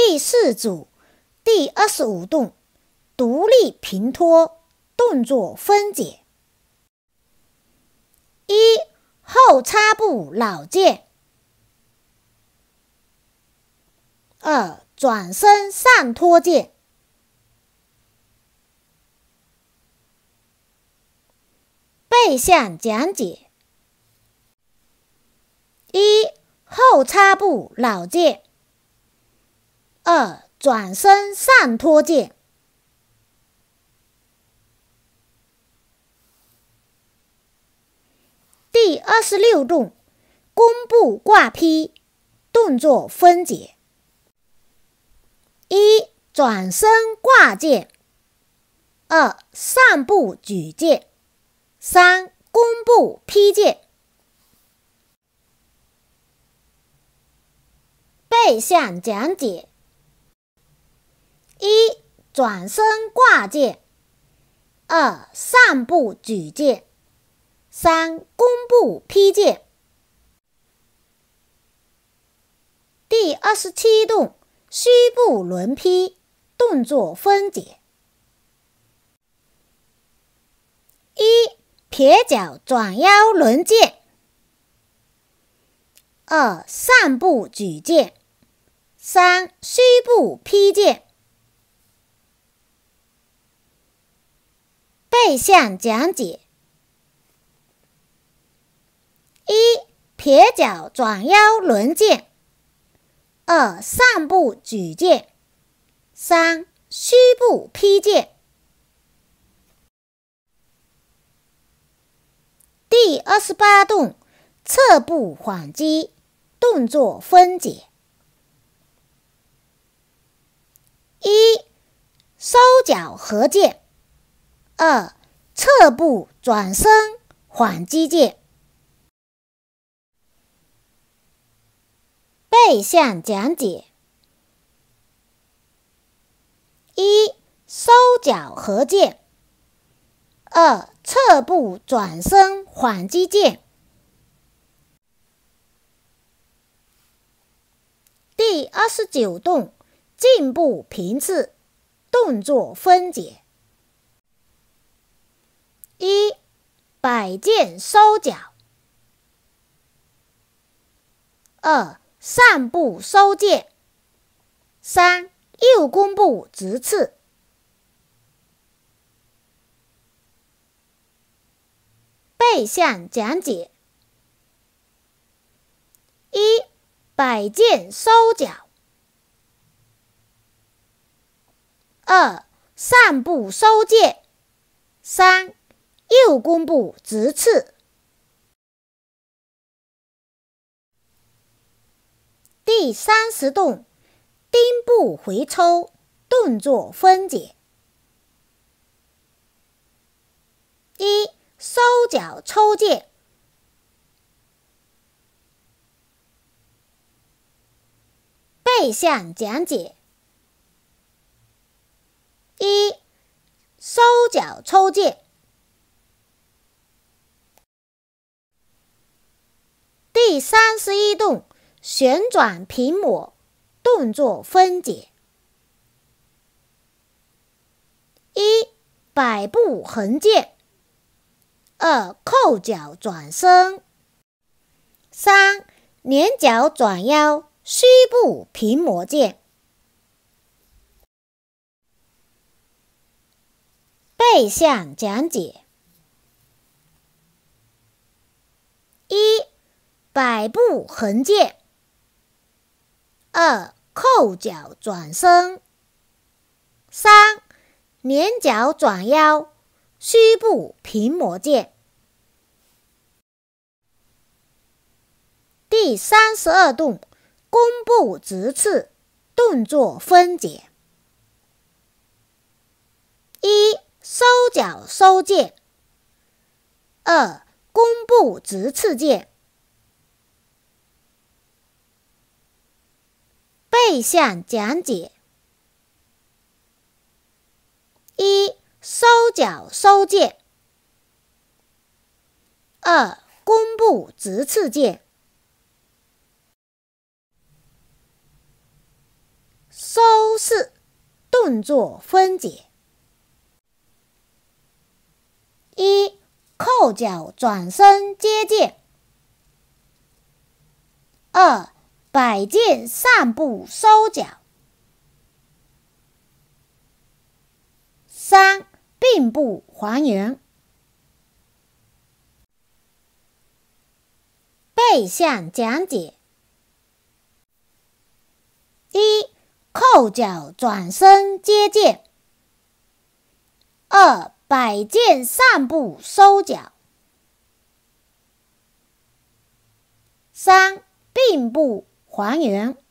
第四组第二十五动，独立平托，动作分解。一后插步老剑，二转身上托剑。背向讲解：一后插步老剑，二转身上托剑。第二十六动，弓步挂劈，动作分解：一转身挂剑，二上步举剑。三弓步劈剑，背向讲解：一转身挂剑，二上步举剑，三弓步劈剑。第二十七动，虚步轮劈，动作分解：一。撇脚转腰轮剑，二上步举剑，三虚步劈剑。背向讲解：一撇脚转腰轮剑，二上步举剑，三虚步劈剑。第二十八动，侧步缓击，动作分解：一收脚合剑，二侧步转身缓击剑。背向讲解：一收脚合剑，二。侧步转身缓击剑，第二十九动进步平刺，动作分解：一摆剑收脚，二上步收剑，三右弓步直刺。背向讲解：一摆剑收脚，二上步收剑，三右弓步直刺。第三十动，丁步回抽，动作分解：一。收脚抽剑，背向讲解：一收脚抽剑，三十一动旋转平抹，动作分解：一摆步横剑。二扣脚转身，三连脚转腰，虚步平磨剑。背向讲解：一百步横剑，二扣脚转身，三捻脚转腰。虚步平磨剑，第三十二动，弓步直刺，动作分解：一收脚收剑，二弓步直刺剑。背向讲解：一。收脚收剑，二弓步直刺剑，收顿作分解：一、扣脚转身接剑；二、摆剑上步收脚；三、并步还原。背向讲解：一、扣脚转身接剑；二、摆剑上步收脚；三、并步还原。